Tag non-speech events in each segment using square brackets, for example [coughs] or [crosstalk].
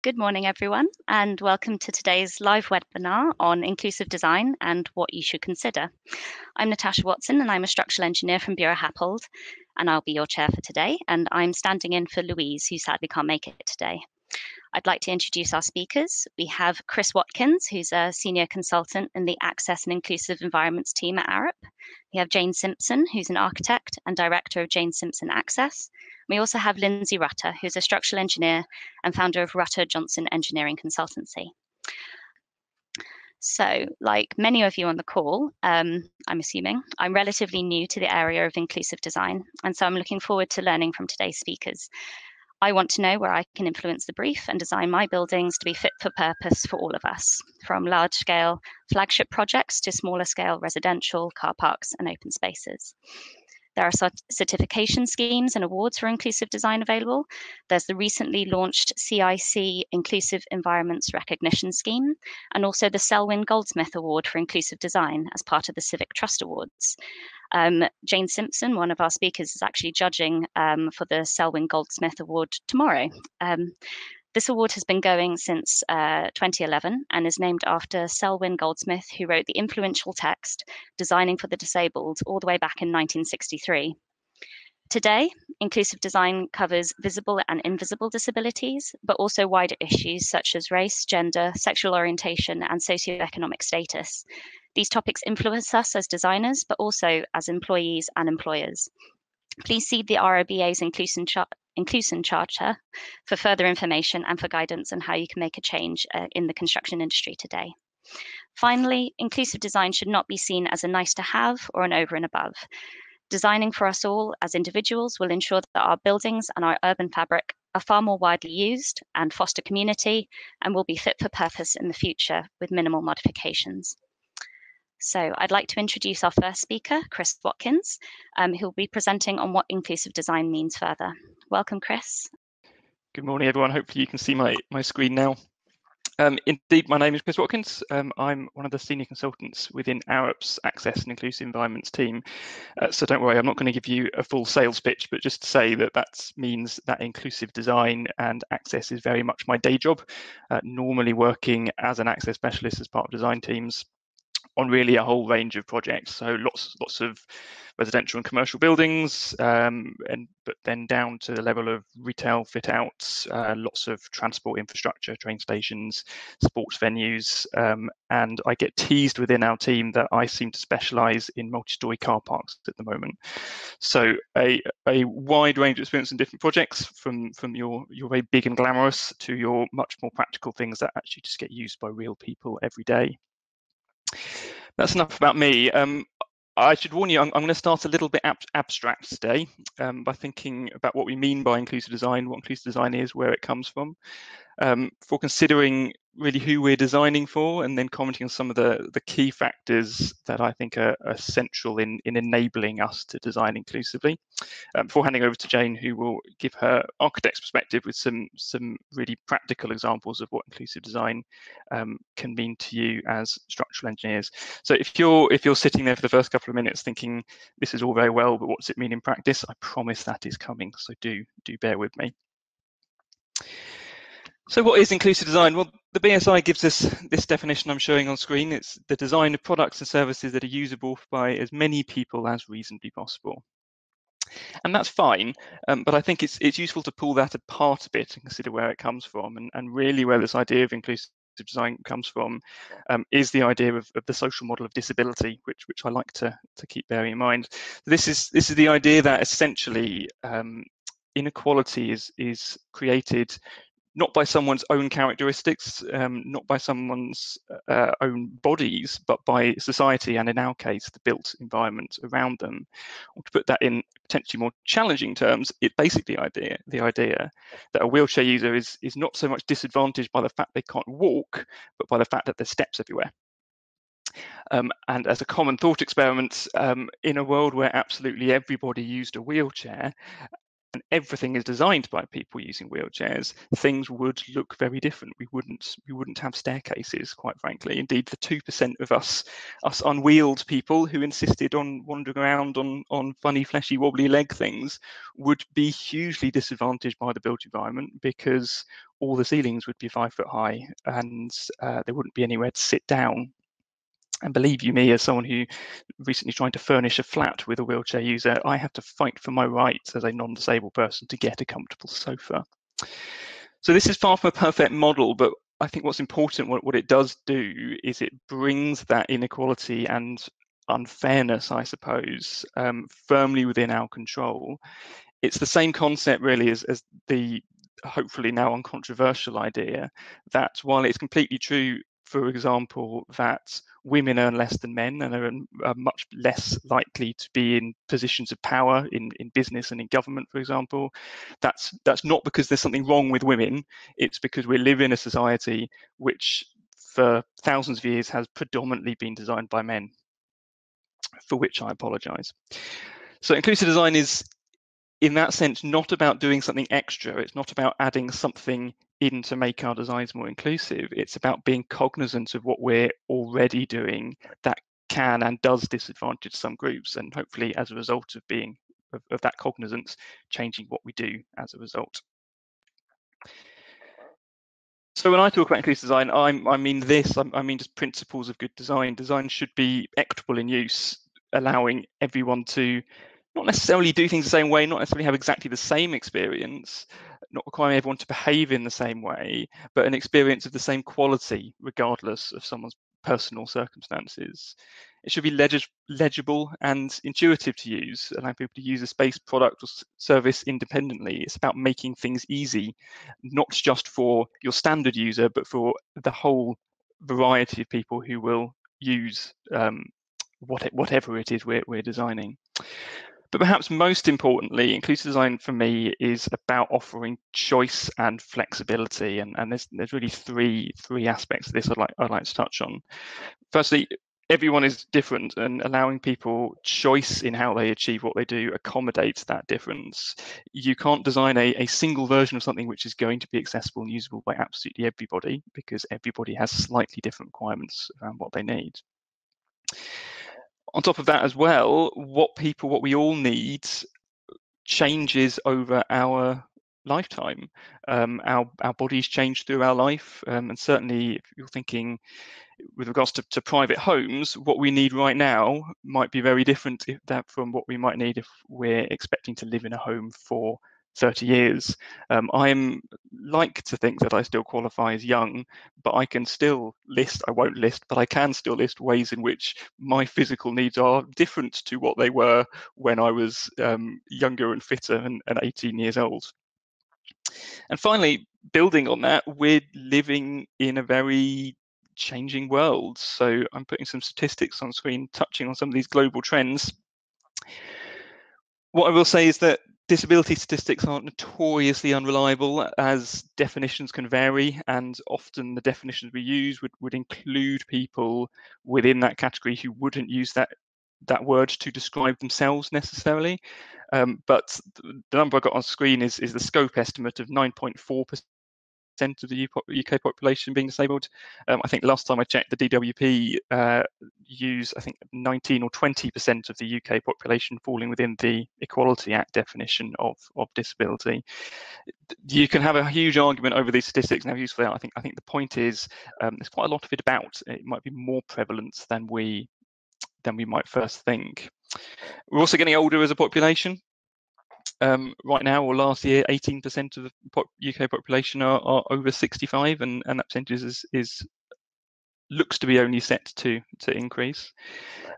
Good morning, everyone, and welcome to today's live webinar on inclusive design and what you should consider. I'm Natasha Watson, and I'm a structural engineer from Buro Happold, and I'll be your chair for today. And I'm standing in for Louise, who sadly can't make it today. I'd like to introduce our speakers. We have Chris Watkins, who's a senior consultant in the Access and Inclusive Environments team at Arup. We have Jane Simpson, who's an architect and director of Jane Simpson Access. We also have Lindsay Rutter, who's a structural engineer and founder of Rutter Johnson Engineering Consultancy. So, like many of you on the call, um, I'm assuming, I'm relatively new to the area of inclusive design, and so I'm looking forward to learning from today's speakers. I want to know where I can influence the brief and design my buildings to be fit for purpose for all of us, from large scale flagship projects to smaller scale residential, car parks, and open spaces. There are certification schemes and awards for inclusive design available. There's the recently launched CIC Inclusive Environments Recognition Scheme, and also the Selwyn Goldsmith Award for Inclusive Design as part of the Civic Trust Awards. Um, Jane Simpson, one of our speakers, is actually judging um, for the Selwyn Goldsmith Award tomorrow. Um, this award has been going since uh, 2011 and is named after Selwyn Goldsmith, who wrote the influential text Designing for the Disabled all the way back in 1963. Today, inclusive design covers visible and invisible disabilities, but also wider issues such as race, gender, sexual orientation, and socioeconomic status. These topics influence us as designers, but also as employees and employers. Please see the RIBA's inclusion, chart, Inclusion Charter for further information and for guidance on how you can make a change uh, in the construction industry today. Finally, inclusive design should not be seen as a nice to have or an over and above. Designing for us all as individuals will ensure that our buildings and our urban fabric are far more widely used and foster community and will be fit for purpose in the future with minimal modifications. So I'd like to introduce our first speaker, Chris Watkins, um, who will be presenting on what inclusive design means further. Welcome, Chris. Good morning, everyone. Hopefully you can see my, my screen now. Um, indeed, my name is Chris Watkins. Um, I'm one of the senior consultants within Arup's Access and Inclusive Environments team. Uh, so don't worry, I'm not going to give you a full sales pitch, but just to say that that means that inclusive design and access is very much my day job, uh, normally working as an access specialist as part of design teams on really a whole range of projects. So lots lots of residential and commercial buildings, um, and but then down to the level of retail fit outs, uh, lots of transport infrastructure, train stations, sports venues, um, and I get teased within our team that I seem to specialise in multi-story car parks at the moment. So a a wide range of experience in different projects, from from your your very big and glamorous to your much more practical things that actually just get used by real people every day. That's enough about me. Um, I should warn you, I'm, I'm, going to start a little bit ab abstract today um, by thinking about what we mean by inclusive design, what inclusive design is, where it comes from. Um, for considering really who we're designing for and then commenting on some of the, the key factors that I think are, are central in, in enabling us to design inclusively. Um, before handing over to Jane, who will give her architect's perspective with some, some really practical examples of what inclusive design um, can mean to you as structural engineers. So if you're, if you're sitting there for the first couple of minutes thinking this is all very well, but what's it mean in practice? I promise that is coming, so do, do bear with me. So what is inclusive design? Well, the BSI gives us this definition I'm showing on screen. It's the design of products and services that are usable by as many people as reasonably possible. And that's fine, um, but I think it's it's useful to pull that apart a bit and consider where it comes from and, and really where this idea of inclusive design comes from um, is the idea of, of, the social model of disability, which which I like to to keep bearing in mind. This is this is the idea that essentially um, inequality is is created not by someone's own characteristics, um, not by someone's uh, own bodies, but by society and in our case, the built environment around them. Or to put that in potentially more challenging terms, it basically idea the idea that a wheelchair user is is not so much disadvantaged by the fact they can't walk, but by the fact that there's steps everywhere. Um, and as a common thought experiment, um, in a world where absolutely everybody used a wheelchair, and everything is designed by people using wheelchairs, things would look very different. We wouldn't we wouldn't have staircases, quite frankly. Indeed, the two percent of us us unwheeled people who insisted on wandering around on on funny, fleshy, wobbly leg things would be hugely disadvantaged by the built environment because all the ceilings would be five foot high and uh, there wouldn't be anywhere to sit down and believe you me, as someone who recently tried to furnish a flat with a wheelchair user, I have to fight for my rights as a non-disabled person to get a comfortable sofa. So this is far from a perfect model, but I think what's important, what, what it does do, is it brings that inequality and unfairness, I suppose, um, firmly within our control. It's the same concept really as, as the hopefully now uncontroversial idea that while it's completely true for example, that women earn less than men and are, are, much less likely to be in positions of power in, in business and in government, for example. That's that's not because there's something wrong with women. It's because we live in a society which, for thousands of years, has predominantly been designed by men. For which I apologise. So inclusive design is in that sense not about doing something extra it's not about adding something in to make our designs more inclusive it's about being cognizant of what we're already doing that can and does disadvantage some groups and hopefully as a result of being of, of that cognizance changing what we do as a result so when I talk about inclusive design, I'm, i mean this. I, I mean just principles of good design. Design should be equitable in use, allowing everyone to not necessarily do things the same way, not necessarily have exactly the same experience, not requiring everyone to behave in the same way, but an experience of the same quality, regardless of someone's personal circumstances. It should be leg- legible and intuitive to use, allowing people to use a space, product, or service independently. It's about making things easy, not just for your standard user, but for the whole variety of people who will use um, what, whatever it is we're, we're designing. But perhaps most importantly, inclusive design for me is about offering choice and flexibility. And, and there's, there's really three three aspects of this I'd like, I'd like to touch on. Firstly, everyone is different and allowing people choice in how they achieve what they do accommodates that difference. You can't design a, a single version of something which is going to be accessible and usable by absolutely everybody because everybody has slightly different requirements around what they need on top of that as well, what people, what we all need changes over our lifetime. Um, our our bodies change through our life, um, and certainly if you're thinking with regards to, to private homes, what we need right now might be very different if that from what we might need if we're expecting to live in a home for 30 years. Um, I'm like to think that I still qualify as young, but I can still list, I won't list, but I can still list ways in which my physical needs are different to what they were when I was um, younger and fitter and, and 18 years old. And finally, building on that, we're living in a very changing world. So I'm putting some statistics on screen touching on some of these global trends. What I will say is that disability statistics aren't notoriously unreliable as definitions can vary and often the definitions we use would, would include people within that category who wouldn't use that that word to describe themselves necessarily. Um, but the number i got on screen is is the scope estimate of 9.4 percent of the UK population being disabled. Um, I think last time I checked, the DWP uh, use I think 19 or 20 percent of the UK population falling within the Equality Act definition of of disability. You can have a huge argument over these statistics and how useful they are. I think I think the point is um, there's quite a lot of it about. It might be more prevalent than we than we might first think. We're also getting older as a population um, right now or last year, 18% of the UK population are, are over 65, and, and that percentage is, is looks to be only set to to increase.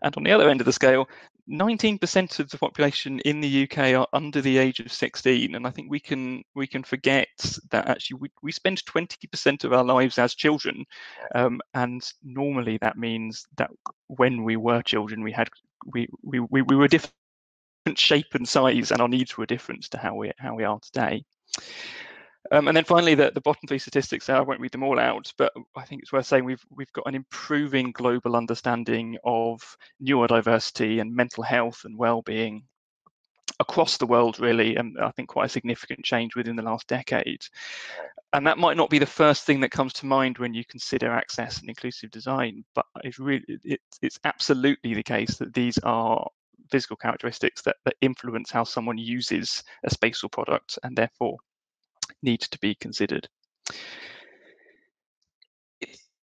And on the other end of the scale, 19% of the population in the UK are under the age of 16, and I think we can we can forget that actually we, we spend 20% of our lives as children, um, and normally that means that when we were children, we had we we, we, we were different shape and size, and our needs were different to how we how we are today. Um, and then finally, the, the bottom three statistics. I won't read them all out, but I think it's worth saying we've we've got an improving global understanding of neurodiversity and mental health and well-being across the world, really, and I think quite a significant change within the last decade. And that might not be the first thing that comes to mind when you consider access and inclusive design, but it's really it, it's absolutely the case that these are physical characteristics that, that influence how someone uses a spatial product and therefore need to be considered.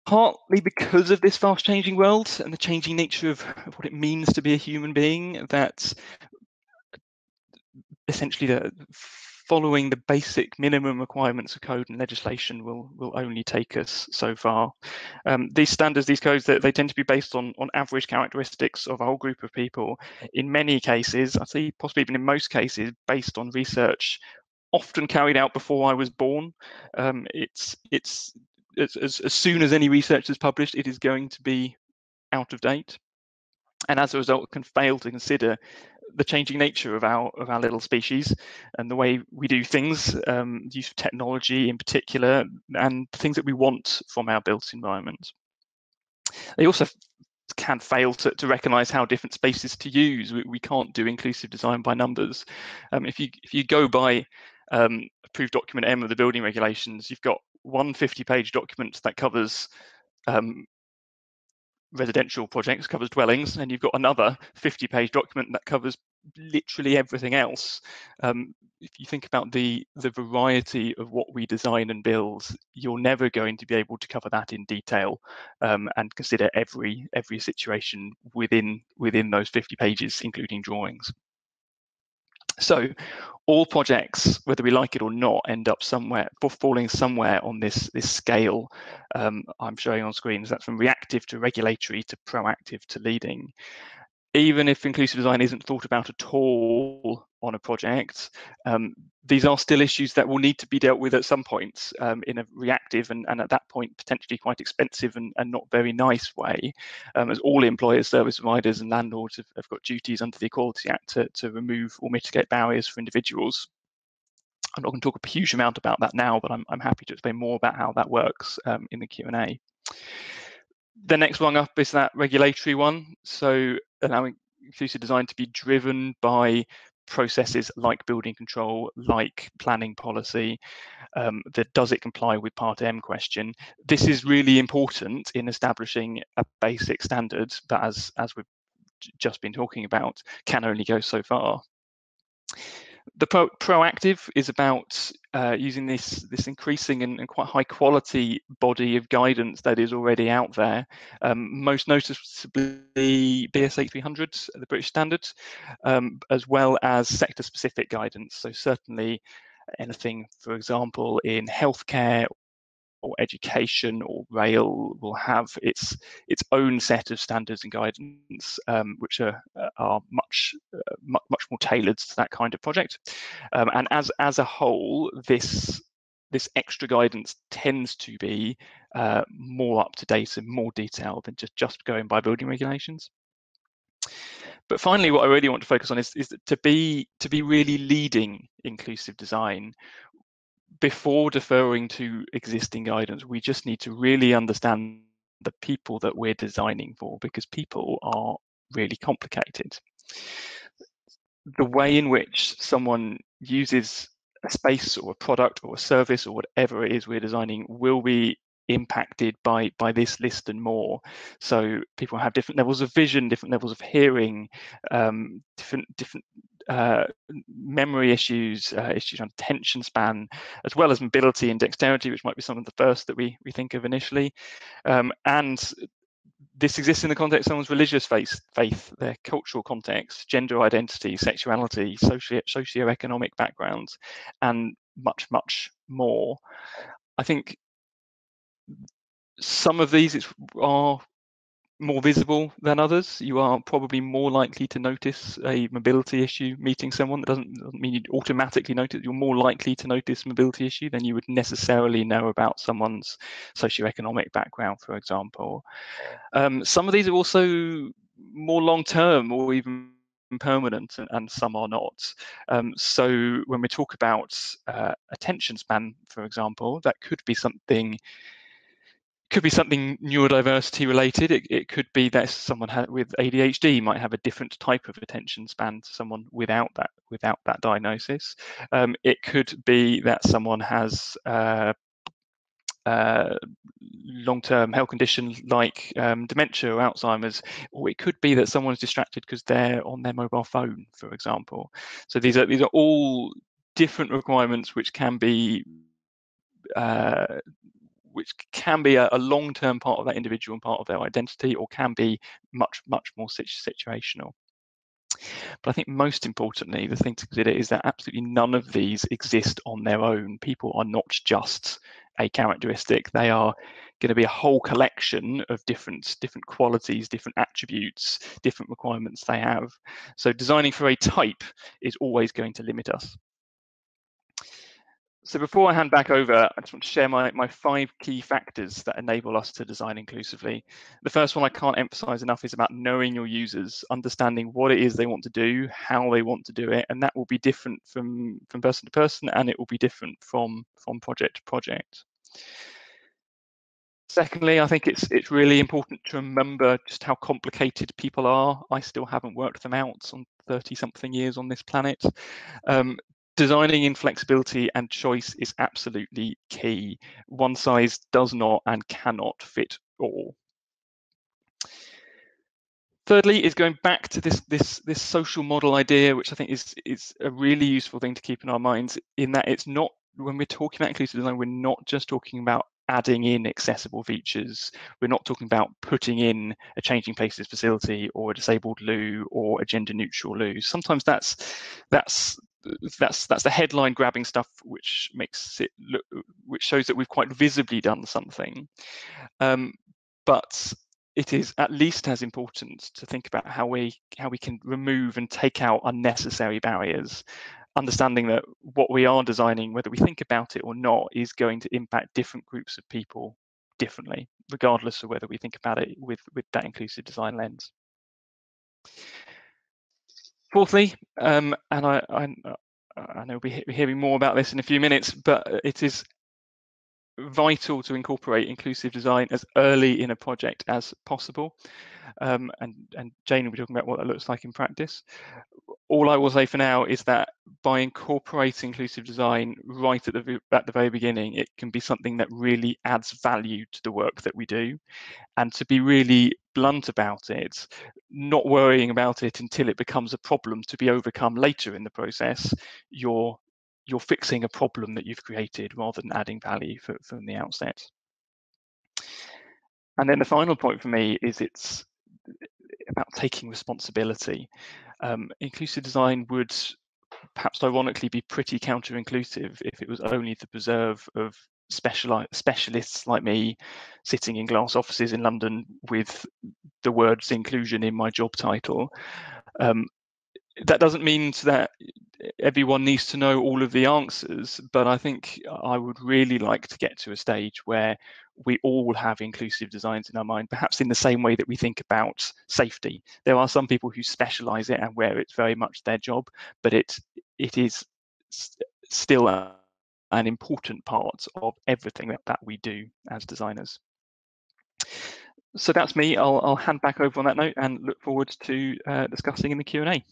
Partly because of this fast changing world and the changing nature of, of what it means to be a human being that essentially the following the basic minimum requirements of code and legislation will will only take us so far. Um, these standards, these codes, they, they tend to be based on on average characteristics of a whole group of people. In many cases, I see possibly even in most cases, based on research often carried out before I was born. Um, it's it's as, as, as soon as any research is published, it is going to be out of date. And as a result, can fail to consider the changing nature of our of our little species and the way we do things, um, use of technology in particular, and things that we want from our built environment. They also can fail to, to recognize how different spaces to use. We, we can't do inclusive design by numbers. Um, if you if you go by um, approved document M of the building regulations, you've got one 50 page document that covers um, residential projects, covers dwellings, and you've got another 50 page document that covers literally everything else. Um, if you think about the the variety of what we design and build, you're never going to be able to cover that in detail um, and consider every every situation within within those 50 pages, including drawings. So all projects, whether we like it or not, end up somewhere, falling somewhere on this, this scale um, I'm showing on screens. That's from reactive to regulatory to proactive to leading even if inclusive design isn't thought about at all on a project, um, these are still issues that will need to be dealt with at some point um, in a reactive and, and, at that point potentially quite expensive and, and not very nice way, um, as all employers, service providers and landlords have, have, got duties under the Equality Act to, to remove or mitigate barriers for individuals. I'm not going to talk a huge amount about that now, but I'm, I'm happy to explain more about how that works um, in the Q&A the next one up is that regulatory one. So allowing inclusive design to be driven by processes like building control, like planning policy, um, that does it comply with Part M question. This is really important in establishing a basic standard that, as as we've just been talking about, can only go so far the pro proactive is about uh, using this this increasing and, and, quite high quality body of guidance that is already out there. Um, most noticeably BS 8300, the British standard, um, as well as sector specific guidance. So certainly anything, for example, in healthcare or education or rail will have its its own set of standards and guidance, um, which are are much, uh, much much more tailored to that kind of project. Um, and as as a whole, this this extra guidance tends to be uh, more up to date and more detailed than just just going by building regulations. But finally, what I really want to focus on is, is to be to be really leading inclusive design before deferring to existing guidance, we just need to really understand the people that we're designing for because people are really complicated. The way in which someone uses a space or a product or a service or whatever it is we're designing will be impacted by by this list and more so people have different levels of vision different levels of hearing um, different different uh, memory issues, uh, issues on attention span, as well as mobility and dexterity, which might be some of the first that we, we think of initially. Um, and this exists in the context of someone's religious faith, faith, their cultural context, gender identity, sexuality, socio socioeconomic backgrounds, and much, much more. I think some of these are more visible than others. You are probably more likely to notice a mobility issue meeting someone. That doesn't, doesn't mean you automatically notice. You're more likely to notice mobility issue than you would necessarily know about someone's socioeconomic background, for example. Um, some of these are also more long term or even permanent and, and some are not. Um, so when we talk about uh, attention span, for example, that could be something could be something neurodiversity related. It, it could be that someone with ADHD might have a different type of attention span to someone without that without that diagnosis. Um, it could be that someone has uh, uh, long-term health condition like um, dementia or Alzheimer's, or it could be that someone's distracted because they're on their mobile phone, for example. So these are these are all different requirements which can be uh, which can be a, a long-term part of that individual and part of their identity, or can be much much more situational. But I think most importantly, the thing to consider is that absolutely none of these exist on their own. People are not just a characteristic; they are going to be a whole collection of different different qualities, different attributes, different requirements they have. So designing for a type is always going to limit us. So before I hand back over, I just want to share my, my five key factors that enable us to design inclusively. The first one I can't emphasize enough is about knowing your users, understanding what it is they want to do, how they want to do it, and that will be different from, from person to person, and it will be different from, from project to project. Secondly, I think it's it's really important to remember just how complicated people are. I still haven't worked them out on 30 something years on this planet. Um, designing in flexibility and choice is absolutely key. One size does not and cannot fit all. Thirdly, is going back to this this this social model idea, which I think is is a really useful thing to keep in our minds. In that it's not when we're talking about inclusive design, we're not just talking about adding in accessible features. We're not talking about putting in a changing places facility or a disabled loo or a gender neutral loo. Sometimes that's that's that's that's the headline grabbing stuff which makes it look which shows that we've quite visibly done something. Um, but it is at least as important to think about how we how we can remove and take out unnecessary barriers understanding that what we are designing whether we think about it or not is going to impact different groups of people differently regardless of whether we think about it with with that inclusive design lens Fourthly, um, and I, I, I know we'll be hearing more about this in a few minutes, but it is vital to incorporate inclusive design as early in a project as possible. Um, and, and Jane will be talking about what that looks like in practice. All I will say for now is that by incorporating inclusive design right at the at the very beginning, it can be something that really adds value to the work that we do and to be really blunt about it, not worrying about it until it becomes a problem to be overcome later in the process, you're you're fixing a problem that you've created rather than adding value for, from the outset. And then the final point for me is it's about taking responsibility. Um, inclusive design would perhaps ironically be pretty counter-inclusive if it was only the preserve of speciali- specialists like me sitting in glass offices in London with the words inclusion in my job title. Um, that doesn't mean that everyone needs to know all of the answers, but I think I would really like to get to a stage where we all have inclusive designs in our mind, perhaps in the same way that we think about safety. There are some people who specialize it and where it's very much their job, but it it is still a, an important part of everything that, that we do as designers. So that's me. I'll, I'll hand back over on that note and look forward to uh, discussing in the Q&A.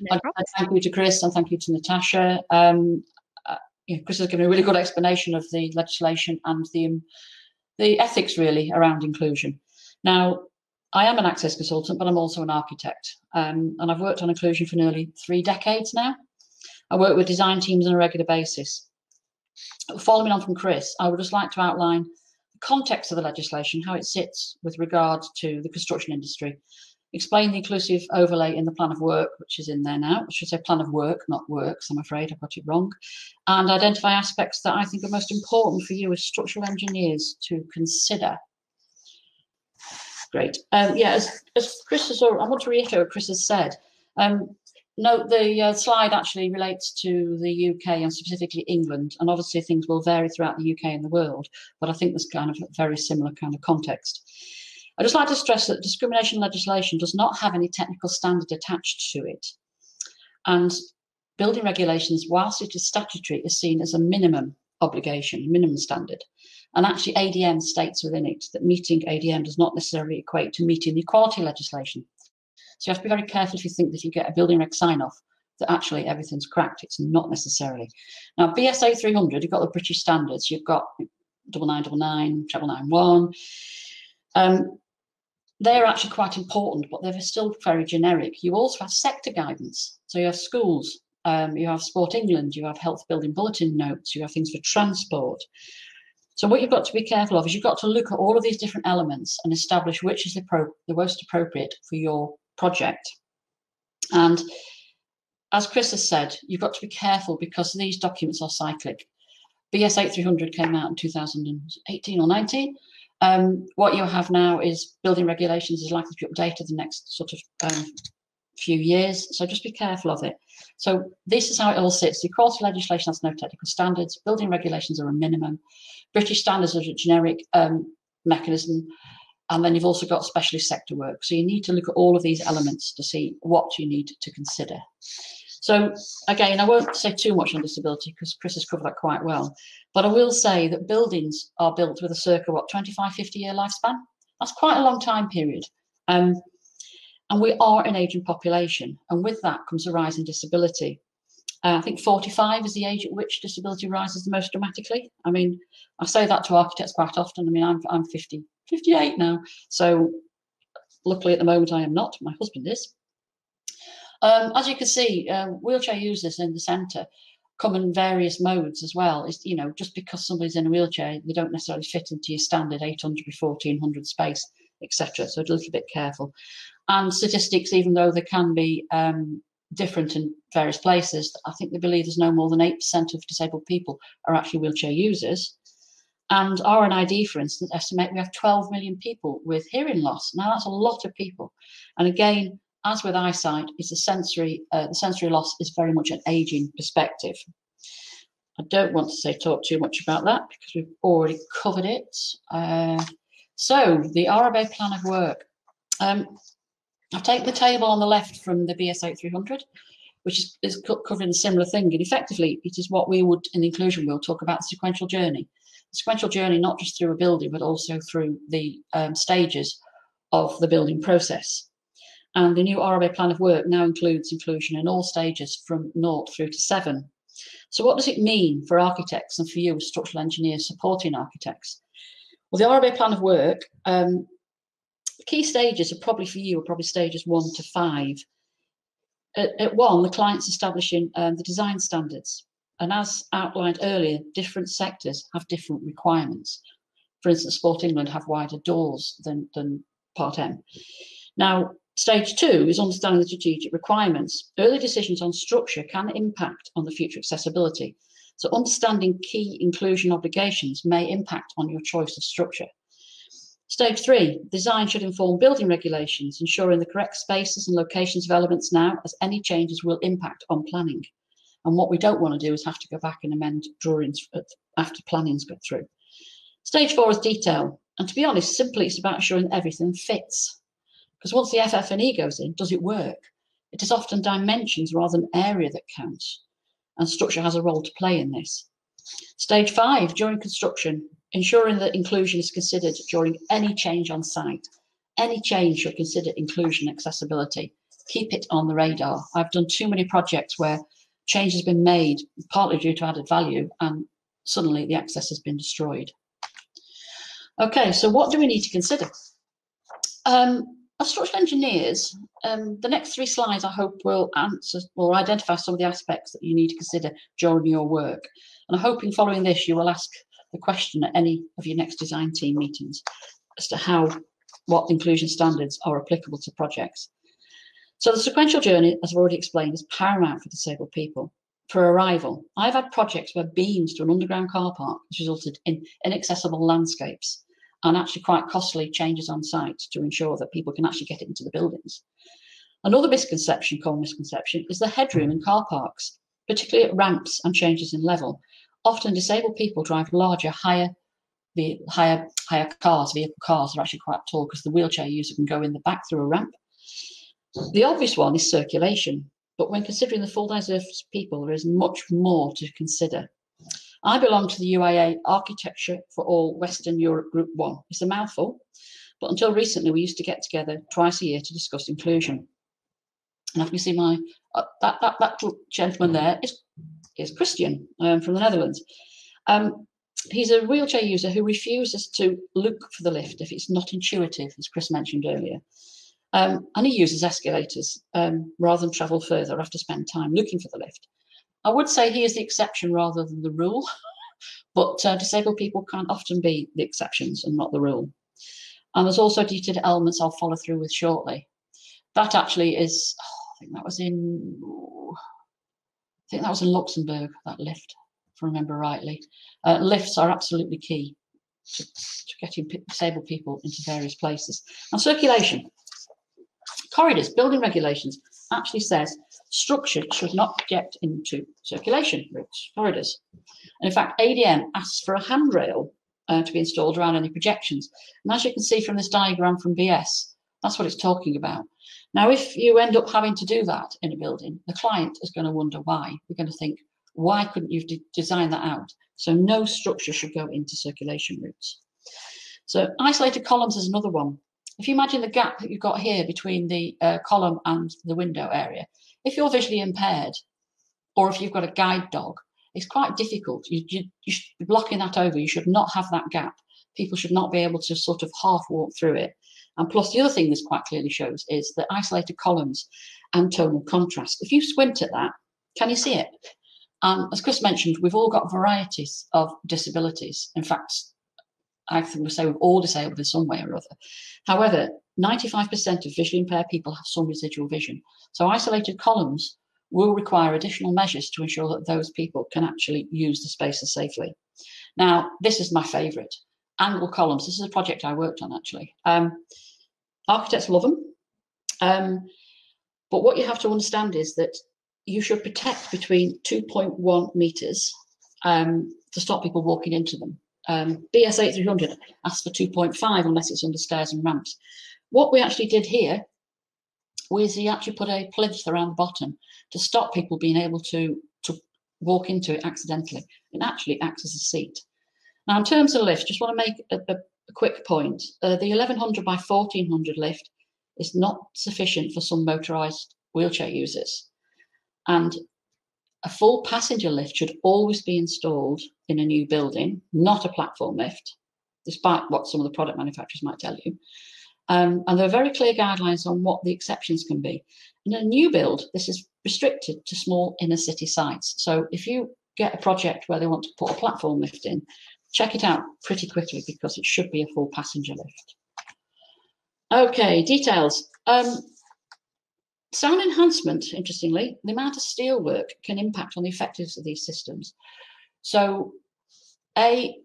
No thank you to Chris and thank you to Natasha. Um, uh, yeah, Chris has given a really good explanation of the legislation and the um, the ethics really around inclusion. Now, I am an access consultant, but I'm also an architect, um, and I've worked on inclusion for nearly three decades now. I work with design teams on a regular basis. Following on from Chris, I would just like to outline the context of the legislation, how it sits with regard to the construction industry, explain the inclusive overlay in the plan of work, which is in there now. Should say plan of work, not works. I'm afraid I got it wrong. And identify aspects that I think are most important for you as structural engineers to consider. Great. Um, yeah, as, as Chris has, I want to reiterate what Chris has said. Um, no, the uh, slide actually relates to the UK and specifically England, and obviously things will vary throughout the UK and the world, but I think there's kind of a very similar kind of context. I'd just like to stress that discrimination legislation does not have any technical standard attached to it. And building regulations, whilst it is statutory, is seen as a minimum obligation, minimum standard. And actually, ADM states within it that meeting ADM does not necessarily equate to meeting the equality legislation. So you have to be very careful if you think that you get a building reg sign off that actually everything's cracked. It's not necessarily. Now, BS 8300, you've got the British standards, you've got double nine double nine, treble nine one. Um, they're actually quite important, but they're still very generic. You also have sector guidance. So you have schools, um, you have Sport England, you have health building bulletin notes, you have things for transport. So what you've got to be careful of is you've got to look at all of these different elements and establish which is the, pro- the most appropriate for your project. And as Chris has said, you've got to be careful because these documents are cyclic. BS 8300 came out in 2018 or 19. Um, what you have now is building regulations is likely to be updated the next sort of um, few years. So just be careful of it. So this is how it all sits. The equality legislation has no technical standards. Building regulations are a minimum. British standards are a generic um, mechanism. And then you've also got specialist sector work. So you need to look at all of these elements to see what you need to consider. So again, I won't say too much on disability because Chris has covered that quite well. But I will say that buildings are built with a circa, what, 25, 50 year lifespan? That's quite a long time period. Um, and we are an aging population. And with that comes a rise in disability. Uh, I think 45 is the age at which disability rises the most dramatically. I mean, I say that to architects quite often. I mean, I'm, I'm 50, 58 now. So luckily at the moment I am not. My husband is. Um, as you can see, uh, wheelchair users in the centre come in various modes as well. It's, you know, just because somebody's in a wheelchair, they don't necessarily fit into your standard 800 by 1400 space, etc. So a little bit careful. And statistics, even though they can be um, different in various places, I think they believe there's no more than 8% of disabled people are actually wheelchair users. And RNID, for instance, estimate we have 12 million people with hearing loss. Now that's a lot of people. And again, as with eyesight, is a sensory uh, the sensory loss is very much an aging perspective. I don't want to say talk too much about that because we've already covered it. Uh, so the RIBA plan of work. Um, I've taken the table on the left from the BS 8300, which is, is covering a similar thing. And effectively, it is what we would in the inclusion we'll talk about the sequential journey. Sequential journey, not just through a building, but also through the um, stages of the building process. And the new RIBA plan of work now includes inclusion in all stages from naught through to seven. So what does it mean for architects and for you as structural engineers supporting architects? Well, the RIBA plan of work, um, key stages are probably for you are probably stages one to five. At, at one, the client's establishing um, the design standards. And as outlined earlier, different sectors have different requirements. For instance, Sport England have wider doors than, than Part M. Now, Stage two is understanding the strategic requirements. Early decisions on structure can impact on the future accessibility. So understanding key inclusion obligations may impact on your choice of structure. Stage three, design should inform building regulations, ensuring the correct spaces and locations of elements now, as any changes will impact on planning. And what we don't want to do is have to go back and amend drawings uh, after planning's got through. Stage four is detail. And to be honest, simply it's about ensuring everything fits. Because once the FF&E goes in, does it work? It is often dimensions rather than area that counts, and structure has a role to play in this. Stage five, during construction, ensuring that inclusion is considered during any change on site. Any change should consider inclusion accessibility. Keep it on the radar. I've done too many projects where change has been made, partly due to added value, and suddenly the access has been destroyed. Okay, so what do we need to consider? Um, as structural engineers, um, the next three slides I hope will answer or identify some of the aspects that you need to consider during your work. And I'm hoping following this you will ask the question at any of your next design team meetings as to how what inclusion standards are applicable to projects. So the sequential journey, as I've already explained, is paramount for disabled people. For arrival, I've had projects where beams to an underground car park has resulted in inaccessible landscapes and actually quite costly changes on site to ensure that people can actually get into the buildings. Another misconception, common misconception, is the headroom in car parks, particularly at ramps and changes in level. Often disabled people drive larger, higher, the higher, higher cars, vehicle cars are actually quite tall because the wheelchair user can go in the back through a ramp. The obvious one is circulation, but when considering the full diversity of people, there is much more to consider. I belong to the UIA Architecture for All Western Europe Group 1. It's a mouthful, but until recently we used to get together twice a year to discuss inclusion. And if you see my, uh, that, that, that gentleman there is, is Christian um, from the Netherlands. Um, he's a wheelchair user who refuses to look for the lift if it's not intuitive, as Chris mentioned earlier. Um, and he uses escalators um, rather than travel further to spend time looking for the lift. I would say he is the exception rather than the rule, [laughs] but uh, disabled people can often be the exceptions and not the rule. And there's also detailed elements I'll follow through with shortly. That actually is, oh, I think that was in, I think that was in Luxembourg, that lift, if I remember rightly. Uh, lifts are absolutely key to, to getting disabled people into various places. Now, circulation. Corridors, building regulations actually says structure should not get into circulation routes, corridors. And in fact, ADM asks for a handrail uh, to be installed around any projections. And as you can see from this diagram from BS, that's what it's talking about. Now, if you end up having to do that in a building, the client is going to wonder why. They're going to think, why couldn't you de design that out? So no structure should go into circulation routes. So isolated columns is another one. If you imagine the gap that you've got here between the uh, column and the window area, if you're visually impaired, or if you've got a guide dog, it's quite difficult. You, you, you should be blocking that over. You should not have that gap. People should not be able to sort of half walk through it. And plus, the other thing this quite clearly shows is the isolated columns and tonal contrast. If you squint at that, can you see it? Um, as Chris mentioned, we've all got varieties of disabilities. In fact, I think we say we're all disabled in some way or other. However, 95% of visually impaired people have some residual vision. So isolated columns will require additional measures to ensure that those people can actually use the spaces safely. Now, this is my favourite, angle columns. This is a project I worked on actually. Um, architects love them. Um, but what you have to understand is that you should protect between 2.1 metres um, to stop people walking into them. Um, BS 8300 asks for 2.5 unless it's under stairs and ramps. What we actually did here was he actually put a plinth around the bottom to stop people being able to, to walk into it accidentally. It actually acts as a seat. Now, in terms of lift, just want to make a, a, a quick point. Uh, the 1100 by 1400 lift is not sufficient for some motorised wheelchair users. And a full passenger lift should always be installed in a new building, not a platform lift, despite what some of the product manufacturers might tell you. Um, and there are very clear guidelines on what the exceptions can be. In a new build, this is restricted to small inner city sites. So if you get a project where they want to put a platform lift in, check it out pretty quickly because it should be a full passenger lift. Okay, details. Um, Sound enhancement, interestingly, the amount of steel work can impact on the effectiveness of these systems. So, A,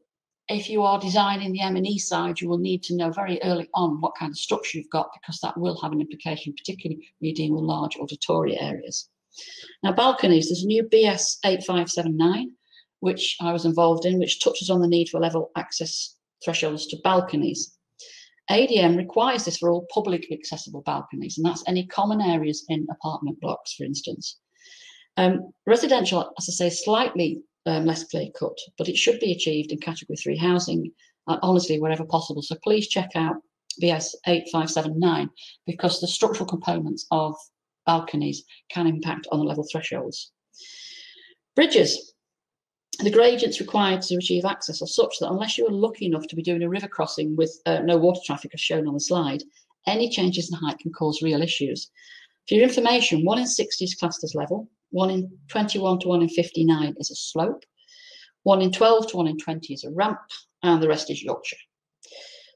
if you are designing the M&E side, you will need to know very early on what kind of structure you've got because that will have an implication, particularly when you're dealing with large auditoria areas. Now, balconies, there's a new BS 8579, which I was involved in, which touches on the need for level access thresholds to balconies. ADM requires this for all publicly accessible balconies, and that's any common areas in apartment blocks, for instance. Um, residential, as I say, slightly um, less clear cut, but it should be achieved in category three housing, uh, honestly, wherever possible. So please check out BS 8579 because the structural components of balconies can impact on the level thresholds. Bridges, the gradients required to achieve access are such that unless you are lucky enough to be doing a river crossing with uh, no water traffic as shown on the slide, any changes in height can cause real issues. For your information, 1 in 60 is classed as level, 1 in 21 to 1 in 59 is a slope, 1 in 12 to 1 in 20 is a ramp, and the rest is Yorkshire.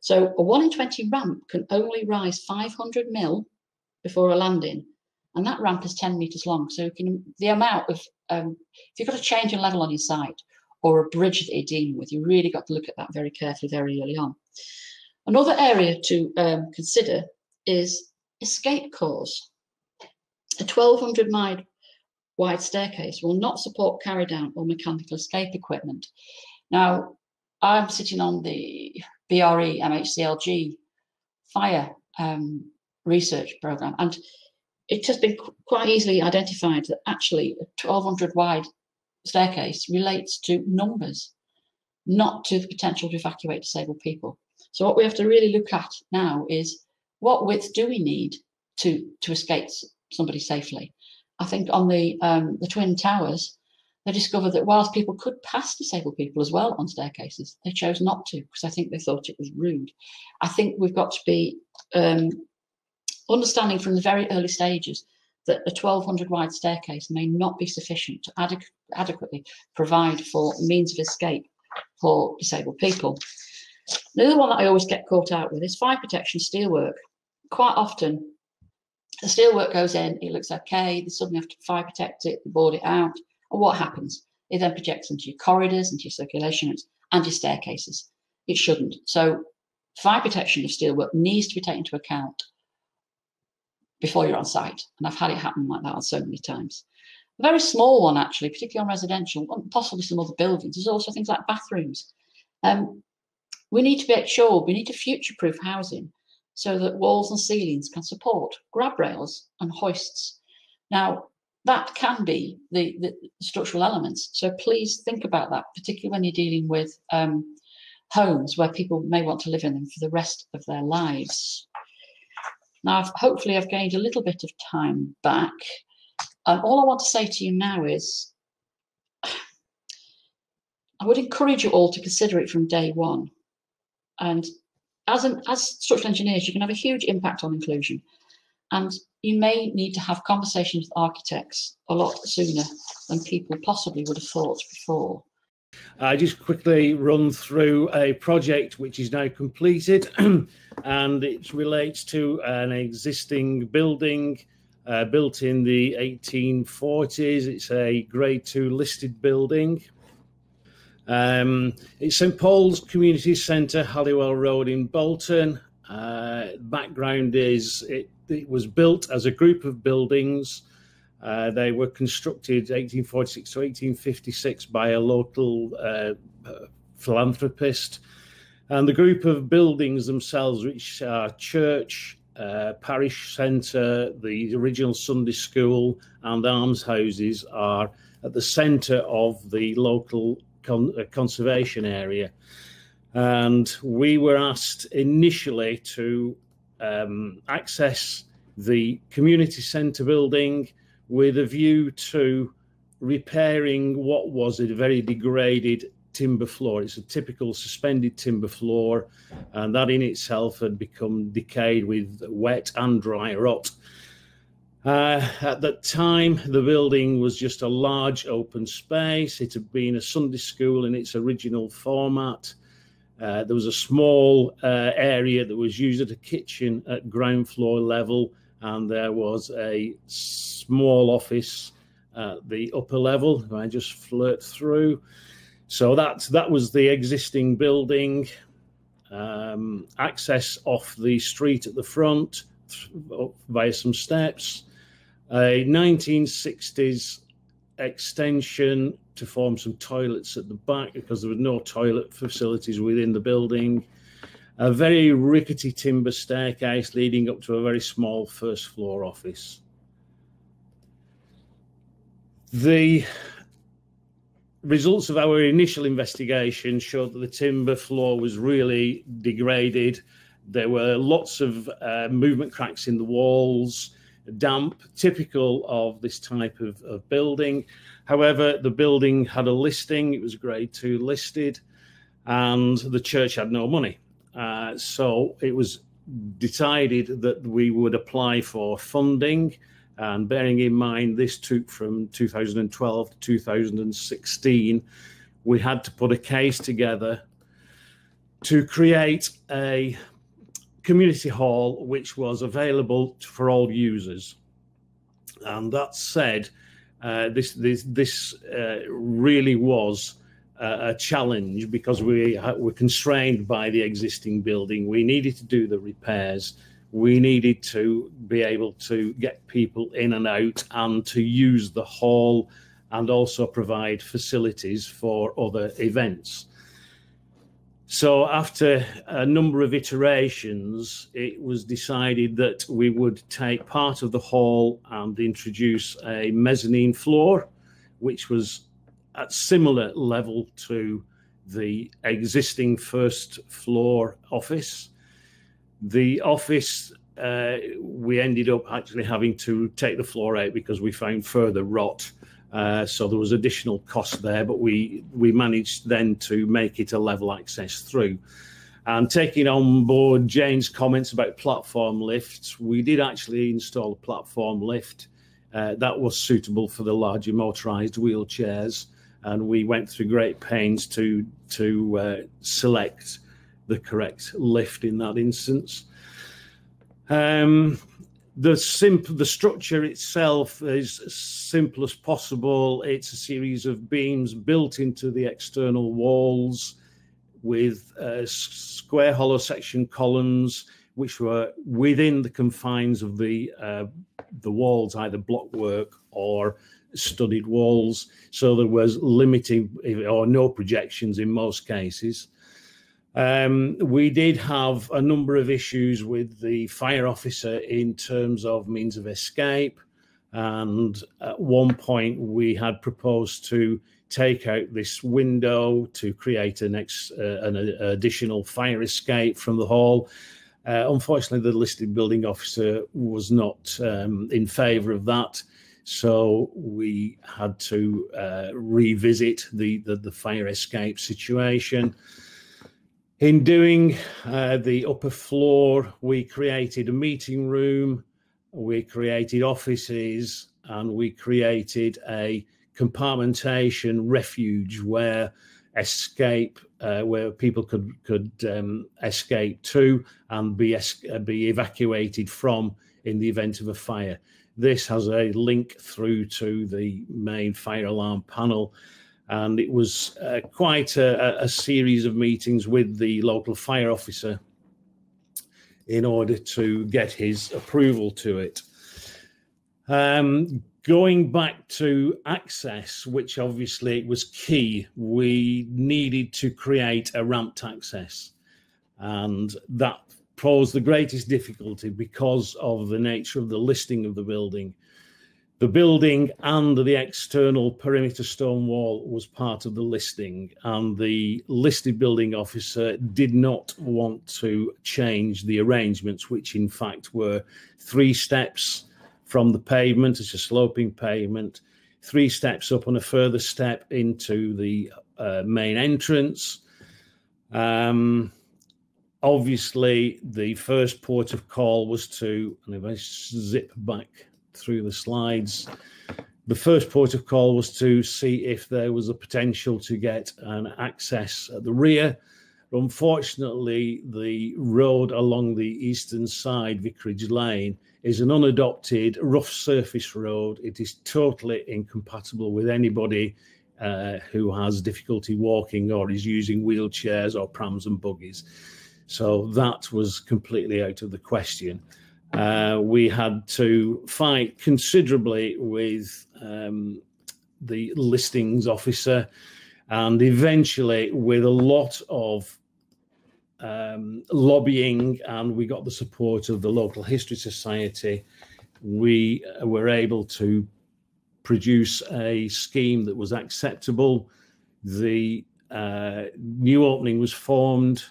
So a 1 in 20 ramp can only rise 500 mil before a landing, and that ramp is 10 meters long. So you can, the amount of, um, if you've got a change in level on your site or a bridge that you're dealing with, you really got to look at that very carefully very early on. Another area to um, consider is escape cores. A 1200 wide staircase will not support carry down or mechanical escape equipment. Now, I'm sitting on the BRE MHCLG fire um, research program, and it has been quite easily identified that actually a 1200 wide staircase relates to numbers, not to the potential to evacuate disabled people. So what we have to really look at now is what width do we need to to escape somebody safely? I think on the um, the twin towers, they discovered that whilst people could pass disabled people as well on staircases, they chose not to because I think they thought it was rude. I think we've got to be um, understanding from the very early stages that a 1200 wide staircase may not be sufficient to adequ adequately provide for means of escape for disabled people. The other one that I always get caught out with is fire protection steelwork. Quite often, the steelwork goes in, it looks okay, they suddenly have to fire protect it, they board it out, and what happens? It then projects into your corridors, into your circulation and your staircases. It shouldn't. So fire protection of steelwork needs to be taken into account before you're on site. And I've had it happen like that so many times. A very small one, actually, particularly on residential, possibly some other buildings, there's also things like bathrooms. Um, we need to be sure, we need to future-proof housing so that walls and ceilings can support grab rails and hoists. Now, that can be the, the structural elements. So please think about that, particularly when you're dealing with um, homes where people may want to live in them for the rest of their lives. Now, I've, hopefully, I've gained a little bit of time back. And all I want to say to you now is [sighs] I would encourage you all to consider it from day one. And as, an, as structural engineers, you can have a huge impact on inclusion. And you may need to have conversations with architects a lot sooner than people possibly would have thought before. I just quickly run through a project which is now completed [clears throat] and it relates to an existing building uh, built in the 1840s. It's a grade two listed building. Um, it's St Paul's Community Centre, Halliwell Road in Bolton. Uh, background is it, it was built as a group of buildings uh, they were constructed 1846 to 1856 by a local uh, philanthropist. And the group of buildings themselves, which are church, uh, parish centre, the original Sunday school, and almshouses, are at the centre of the local con uh, conservation area. And we were asked initially to um, access the community centre building with a view to repairing what was a very degraded timber floor. It's a typical suspended timber floor, and that in itself had become decayed with wet and dry rot. Uh, at that time, the building was just a large open space. It had been a Sunday school in its original format. Uh, there was a small uh, area that was used as a kitchen at ground floor level and there was a small office at the upper level. I just flirt through. So that that was the existing building. Um, access off the street at the front via some steps. A 1960s extension to form some toilets at the back because there were no toilet facilities within the building a very rickety timber staircase leading up to a very small first floor office. The results of our initial investigation showed that the timber floor was really degraded. There were lots of uh, movement cracks in the walls, damp, typical of this type of, of building. However, the building had a listing, it was grade two listed, and the church had no money. So it was decided that we would apply for funding. And bearing in mind this took from 2012 to 2016, we had to put a case together to create a community hall which was available for all users. And that said, uh, this this this uh, really was a challenge because we were constrained by the existing building. We needed to do the repairs. We needed to be able to get people in and out and to use the hall and also provide facilities for other events. So after a number of iterations, it was decided that we would take part of the hall and introduce a mezzanine floor, which was at similar level to the existing first floor office. The office, uh, we ended up actually having to take the floor out because we found further rot. Uh, so there was additional cost there, but we we managed then to make it a level access through. And taking on board Jane's comments about platform lifts, we did actually install a platform lift uh, that was suitable for the larger motorized wheelchairs. And we went through great pains to, to uh, select the correct lift in that instance. Um, the simple the structure itself is simple as possible. It's a series of beams built into the external walls with uh, square hollow section columns, which were within the confines of the uh, the walls, either blockwork or studded walls. So there was limited or no projections in most cases. Um, we did have a number of issues with the fire officer in terms of means of escape. And at one point, we had proposed to take out this window to create an, ex, uh, an additional fire escape from the hall. Uh, unfortunately, the listed building officer was not um, in favour of that, so we had to uh, revisit the, the, the fire escape situation. In doing uh, the upper floor, we created a meeting room, we created offices, and we created a compartmentation refuge where escape uh, where people could could um, escape to and be es- be evacuated from in the event of a fire. This has a link through to the main fire alarm panel, and it was uh, quite a, a, series of meetings with the local fire officer in order to get his approval to it. Um, going back to access, which obviously was key, we needed to create a ramped access. And that posed the greatest difficulty because of the nature of the listing of the building. The building and the external perimeter stone wall was part of the listing, and the listed building officer did not want to change the arrangements, which in fact were three steps from the pavement. It's a sloping pavement, three steps up and a further step into the uh, main entrance. Um, obviously, the first port of call was to, and if I zip back through the slides, the first port of call was to see if there was a potential to get an access at the rear. Unfortunately, the road along the eastern side, Vicarage Lane, is an unadopted rough surface road. It is totally incompatible with anybody uh, who has difficulty walking or is using wheelchairs or prams and buggies. So that was completely out of the question. Uh, we had to fight considerably with um, the listings officer and eventually with a lot of um, lobbying and we got the support of the local history society, we were able to produce a scheme that was acceptable. The uh, new opening was formed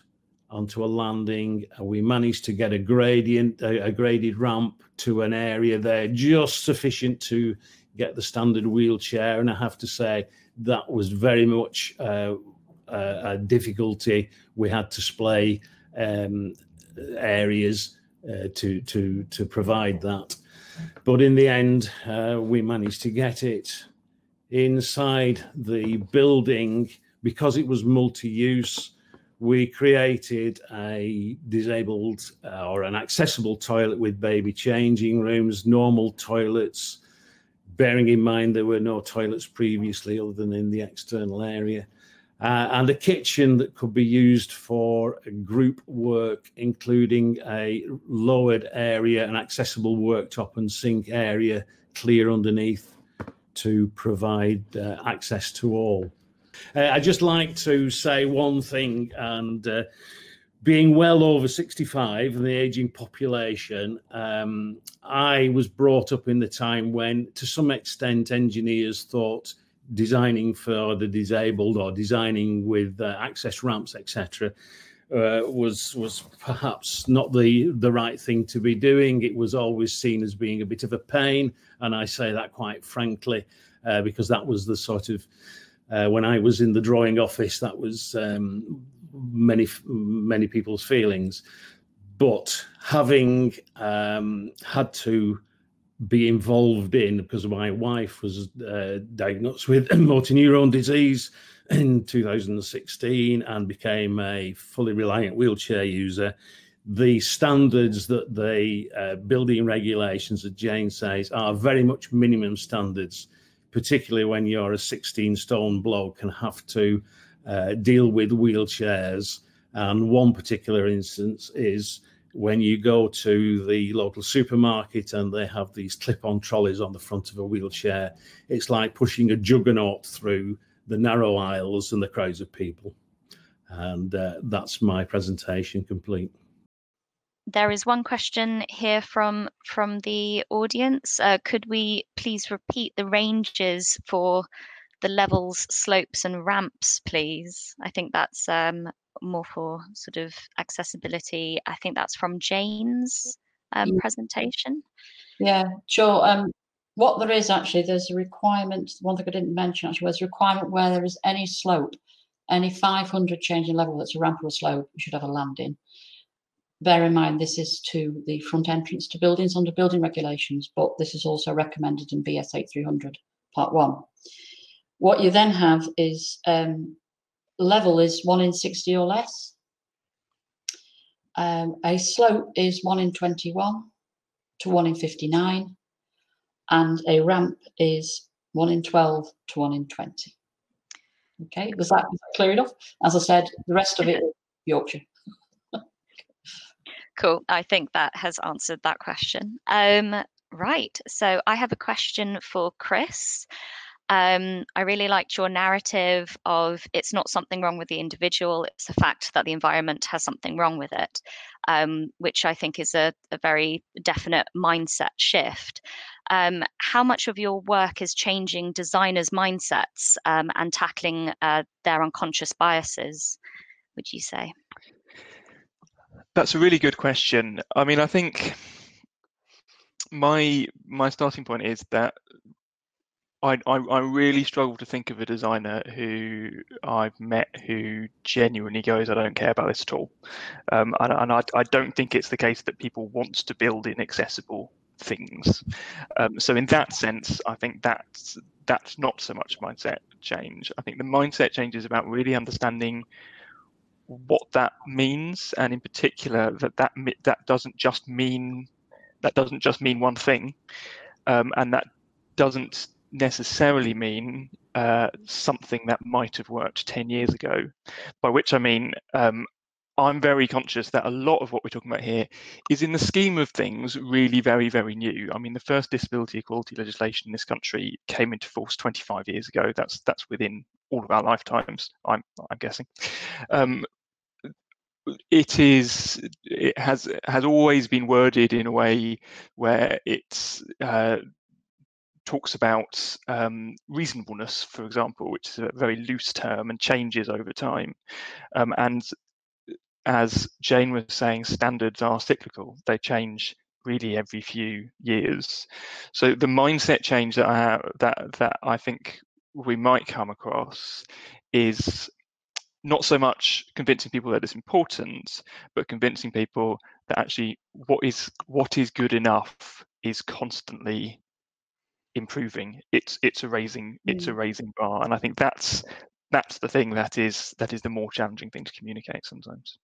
onto a landing. We managed to get a gradient, a, a graded ramp to an area there, just sufficient to get the standard wheelchair. And I have to say that was very much uh, a, difficulty. We had to splay um, areas uh, to to to provide that, but in the end, uh, we managed to get it inside the building because it was multi-use. We created a disabled uh, or an accessible toilet with baby changing rooms, normal toilets, bearing in mind there were no toilets previously other than in the external area uh, and a kitchen that could be used for group work, including a lowered area, an accessible worktop and sink area clear underneath to provide uh, access to all. Uh, I'd just like to say one thing, and uh, being well over 65 and the aging population, um, I was brought up in the time when, to some extent, engineers thought designing for the disabled or designing with uh, access ramps, etc., uh, was was perhaps not the the right thing to be doing. It was always seen as being a bit of a pain, and I say that quite frankly uh, because that was the sort of uh, when I was in the drawing office, that was um, many many people's feelings. But having um, had to be involved in because my wife was uh, diagnosed with [coughs] motor disease in 2016 and became a fully reliant wheelchair user. The standards that the uh, building regulations that Jane says are very much minimum standards, particularly when you're a 16 stone bloke and have to uh, deal with wheelchairs. And one particular instance is when you go to the local supermarket and they have these clip on trolleys on the front of a wheelchair, it's like pushing a juggernaut through the narrow aisles and the crowds of people. And uh, that's my presentation complete. There is one question here from from the audience. Uh, could we please repeat the ranges for the levels, slopes, and ramps, please? I think that's um, more for sort of accessibility. I think that's from Jane's um, presentation. Yeah, sure. Um, what there is actually, there's a requirement. One thing I didn't mention actually was a requirement where there is any slope, any 500 change in level that's a ramp or a slope, you should have a landing. Bear in mind, this is to the front entrance to buildings under building regulations, but this is also recommended in BS 8300 Part 1. What you then have is um, level is 1 in 60 or less. Um, a slope is 1 in 21 to 1 in 59. And a ramp is 1 in 12 to 1 in 20. Okay, was that clear enough? As I said, the rest of it Yorkshire. Cool. I think that has answered that question. Um, right. So I have a question for Chris. Um, I really liked your narrative of it's not something wrong with the individual, it's the fact that the environment has something wrong with it, um, which I think is a, a, very definite mindset shift. Um, how much of your work is changing designers' mindsets um, and tackling uh, their unconscious biases, would you say? That's a really good question. I mean, I think my my starting point is that I, I, I really struggle to think of a designer who I've met who genuinely goes, I don't care about this at all. Um, and and I, I don't think it's the case that people want to build inaccessible things. Um, so in that sense, I think that's that's not so much mindset change. I think the mindset change is about really understanding what that means, and in particular that that that doesn't just mean that doesn't just mean one thing, um, and that doesn't necessarily mean uh, something that might have worked 10 years ago. By which I mean, um, I'm very conscious that a lot of what we're talking about here is, in the scheme of things, really very, very new. I mean, the first disability equality legislation in this country came into force 25 years ago. That's that's within all of our lifetimes. I'm I'm guessing. Um, it is it has has always been worded in a way where it's uh, talks about um, reasonableness, for example, which is a very loose term and changes over time. Um, and as Jane was saying, standards are cyclical; they change really every few years. So the mindset change that I have, that that I think we might come across is not so much convincing people that it's important, but convincing people that actually what is what is good enough is constantly improving. It's it's a raising it's a mm. raising bar and i think that's that's the thing that is that is the more challenging thing to communicate sometimes.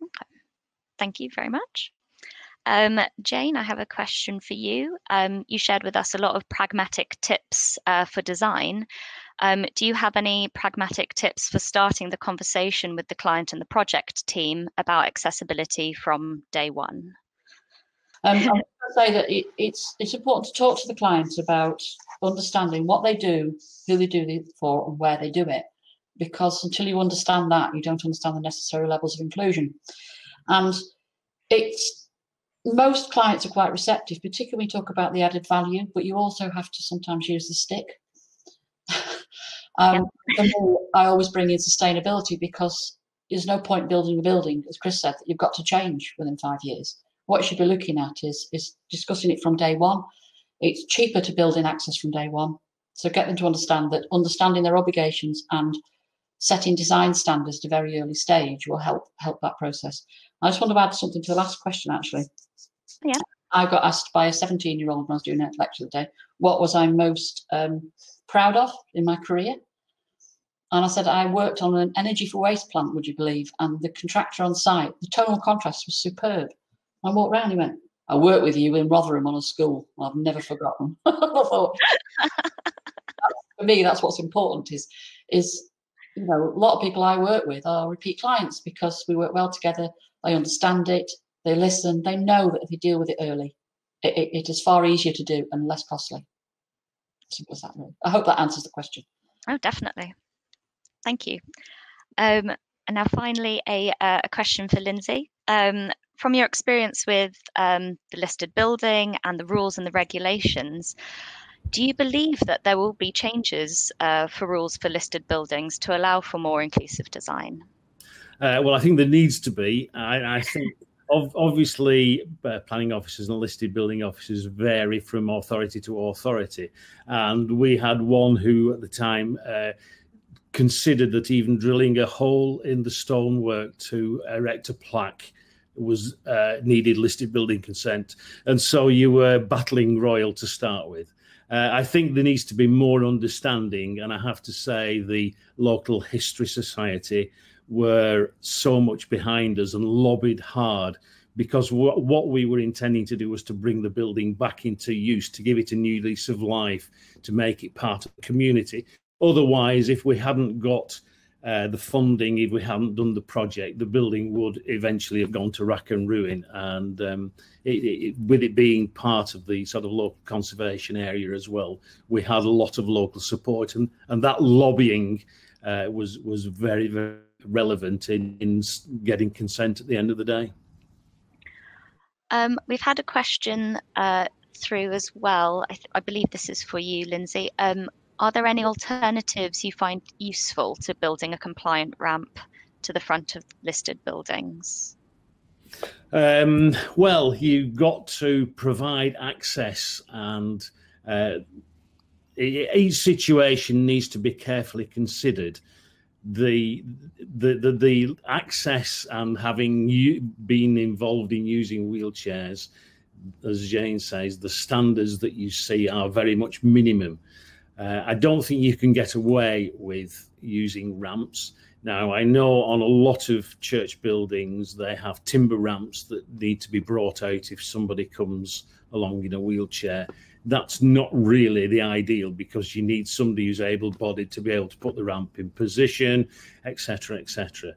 Okay. Thank you very much um, Jane, I have a question for you. Um, you shared with us a lot of pragmatic tips uh, for design. Um, do you have any pragmatic tips for starting the conversation with the client and the project team about accessibility from day one? Um, I would say that it, it's it's important to talk to the clients about understanding what they do, who they do it for, and where they do it. Because until you understand that, you don't understand the necessary levels of inclusion. And it's most clients are quite receptive, particularly when you talk about the added value, but you also have to sometimes use the stick. [laughs] Um, yep. I always bring in sustainability because there's no point building a building, as Chris said, that you've got to change within five years. What you should be looking at is is discussing it from day one. It's cheaper to build in access from day one. So get them to understand that understanding their obligations and setting design standards to very early stage will help help that process. I just want to add something to the last question actually. Yeah. I got asked by a 17 year old when I was doing a lecture today, what was I most um, proud of in my career? And I said, I worked on an energy for waste plant, would you believe? And the contractor on site, the tonal contrast was superb. I walked around, he went, I worked with you in Rotherham on a school. I've never forgotten. [laughs] [laughs] For me, that's what's important is, is, you know, a lot of people I work with are repeat clients because we work well together. They understand it. They listen. They know that if you deal with it early, it, it, it is far easier to do and less costly. Simple as that. Really. I hope that answers the question. Oh, definitely. Thank you. Um, and now, finally, a, uh, a question for Lindsay. Um, from your experience with um, the listed building and the rules and the regulations, do you believe that there will be changes uh, for rules for listed buildings to allow for more inclusive design? Uh, well, I think there needs to be. I, I think obviously uh, planning officers and listed building officers vary from authority to authority and we had one who at the time uh, considered that even drilling a hole in the stonework to erect a plaque was uh, needed listed building consent, and so you were battling royal to start with. Uh, I think there needs to be more understanding, and I have to say the local history society were so much behind us and lobbied hard because what we were intending to do was to bring the building back into use, to give it a new lease of life, to make it part of the community. Otherwise, if we hadn't got uh, the funding, if we hadn't done the project, the building would eventually have gone to rack and ruin. And um, it, it, with it being part of the sort of local conservation area as well, we had a lot of local support, and, and that lobbying uh, was was very very relevant in, in getting consent at the end of the day. Um, we've had a question uh, through as well. I, I, believe this is for you, Lindsay. Um, are there any alternatives you find useful to building a compliant ramp to the front of listed buildings? Um, well, you've got to provide access, and uh, each situation needs to be carefully considered. The, the the the access and having you been involved in using wheelchairs, as Jane says, the standards that you see are very much minimum. Uh, I don't think you can get away with using ramps. Now, I know on a lot of church buildings, they have timber ramps that need to be brought out if somebody comes along in a wheelchair. That's not really the ideal because you need somebody who's able bodied to be able to put the ramp in position, etc., etc.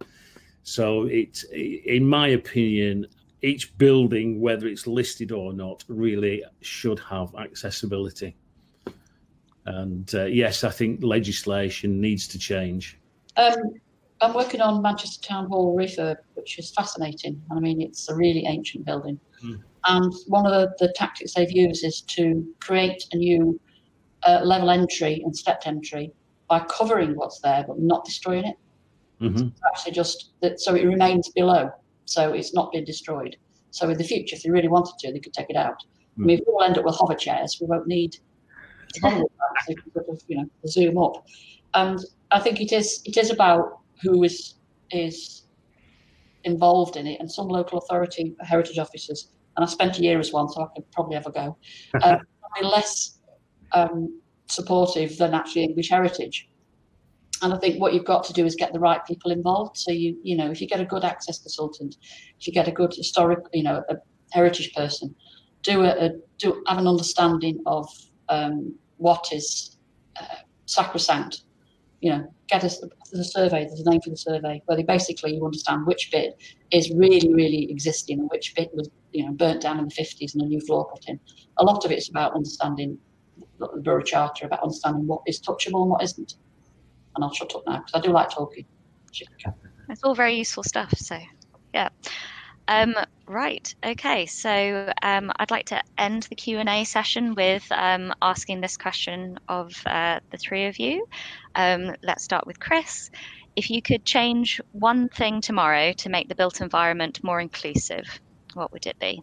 So, it, in my opinion, each building, whether it's listed or not, really should have accessibility. And uh, yes, I think legislation needs to change. Um, I'm working on Manchester Town Hall refurb, which is fascinating. I mean, it's a really ancient building. Mm. And one of the, the, tactics they've used is to create a new uh, level entry and stepped entry by covering what's there but not destroying it. Mm-hmm. So actually, just that, so it remains below, so it's not been destroyed. So in the future, if they really wanted to, they could take it out. Mm. I mean, if we all end up with hover chairs, we won't need sort of, you know, zoom up. And I think it is it is about who is is involved in it, and some local authority heritage officers. And I spent a year as one, so I could probably have a go. [laughs] Uh, less um, supportive than actually English heritage. And I think what you've got to do is get the right people involved. So you, you know, if you get a good access consultant, if you get a good historic, you know, a heritage person, do a, a do have an understanding of um, what is uh, sacrosanct. You know, get a, the survey. There's a name for the survey where they basically you understand which bit is really, really existing and which bit was you know burnt down in the 50s and a new floor put in. A lot of it's about understanding the Burra Charter, about understanding what is touchable and what isn't. And I'll shut up now because I do like talking. It's all very useful stuff. So, yeah. Um, right. Okay. So um, I'd like to end the Q and A session with um, asking this question of uh, the three of you. Um, let's start with Chris. If you could change one thing tomorrow to make the built environment more inclusive, what would it be?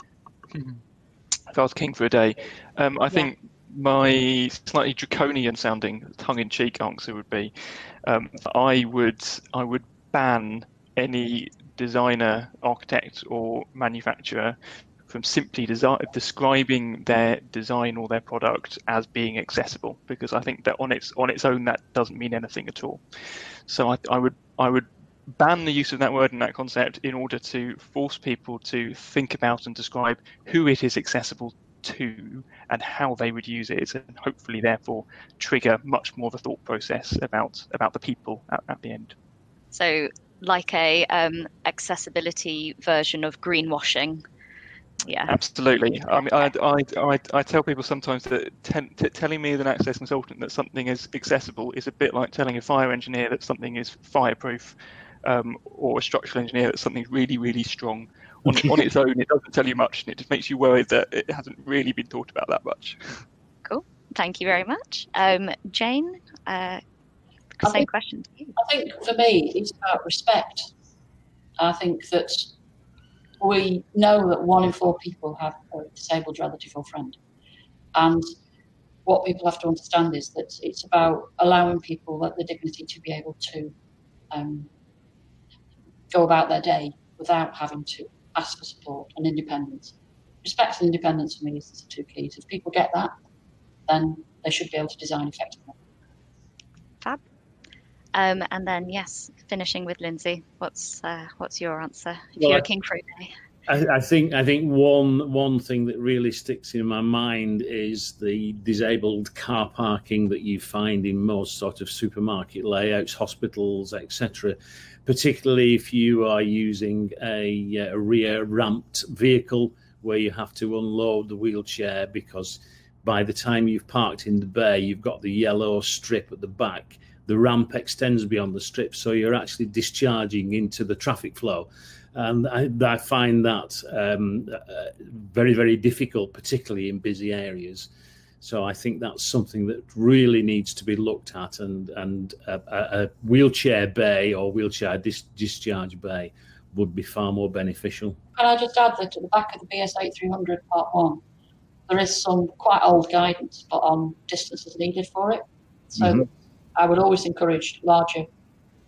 If I was king for a day, um, I yeah. think my slightly draconian sounding tongue-in-cheek answer would be um, I would I would ban any designer, architect, or manufacturer from simply describing their design or their product as being accessible, because I think that on its on its own that doesn't mean anything at all. So I, I would I would ban the use of that word and that concept in order to force people to think about and describe who it is accessible to and how they would use it and hopefully therefore trigger much more of a thought process about about the people at, at the end so like a um, accessibility version of greenwashing. Yeah, absolutely. I mean, I, I, I, I tell people sometimes that ten, t- telling me as an access consultant that something is accessible is a bit like telling a fire engineer that something is fireproof, um, or a structural engineer that something's really, really strong. On, [laughs] on its own, it doesn't tell you much, and it just makes you worried that it hasn't really been thought about that much. Cool. Thank you very much, um, Jane. Uh, same think, question to you. I think for me, it's about respect. I think that we know that one in four people have a disabled relative or friend. And what people have to understand is that it's about allowing people the dignity to be able to um, go about their day without having to ask for support and independence. Respect and independence for me is the two keys. If people get that, then they should be able to design effectively. Fab. Um, and then yes, finishing with Lindsay. What's uh, what's your answer if well, you're a king a day? I, I, think I think one one thing that really sticks in my mind is the disabled car parking that you find in most sort of supermarket layouts, hospitals, etc. Particularly if you are using a, a rear ramped vehicle where you have to unload the wheelchair because by the time you've parked in the bay, you've got the yellow strip at the back the ramp extends beyond the strip, so you're actually discharging into the traffic flow. And I, I find that um, uh, very, very difficult, particularly in busy areas. So I think that's something that really needs to be looked at, and and a, a wheelchair bay or wheelchair dis- discharge bay would be far more beneficial. Can I just add that at the back of the BS 8300 Part One, there is some quite old guidance, but on distances needed for it. So mm-hmm. I would always encourage larger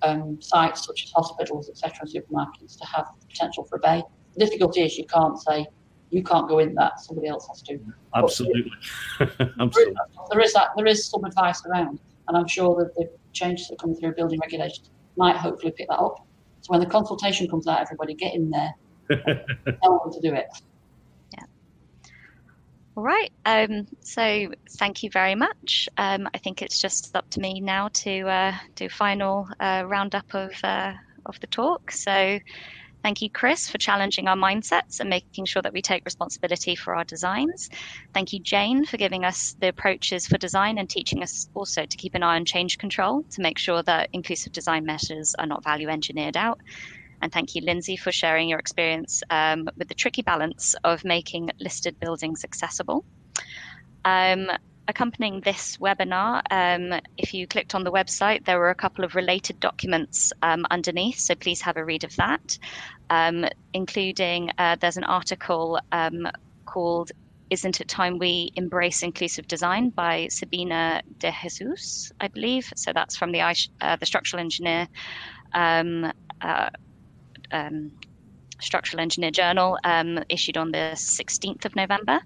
um, sites such as hospitals, etc., and supermarkets to have potential for a bay. The difficulty is you can't say you can't go in that; somebody else has to. Absolutely, [laughs] [laughs] absolutely. There is that. There is some advice around, and I'm sure that the changes that come through building regulations might hopefully pick that up. So when the consultation comes out, everybody get in there, [laughs] tell them to do it. All right. Um, so thank you very much. Um, I think it's just up to me now to uh, do final uh, roundup of uh, of the talk. So thank you, Chris, for challenging our mindsets and making sure that we take responsibility for our designs. Thank you, Jane, for giving us the approaches for design and teaching us also to keep an eye on change control to make sure that inclusive design measures are not value engineered out. And thank you, Lindsay, for sharing your experience um, with the tricky balance of making listed buildings accessible. Um, accompanying this webinar, um, if you clicked on the website, there were a couple of related documents um, underneath, so please have a read of that, um, including uh, there's an article um, called Isn't It Time We Embrace Inclusive Design by Sabina de Jesus, I believe. So that's from the, uh, the structural engineer um, uh, um, Structural Engineer Journal, um, issued on the 16th of November.